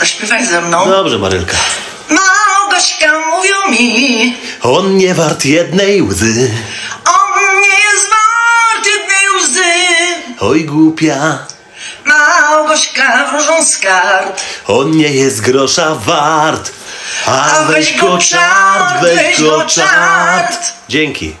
Zaśpiewaj ze mną. Dobrze, Marylka. Małgośka mówią mi, On nie wart jednej łzy. on nie jest wart jednej łzy. Oj głupia, Małgośka wróżą z kart. on nie jest grosza wart. A weź go czart, weź go czart. Dzięki.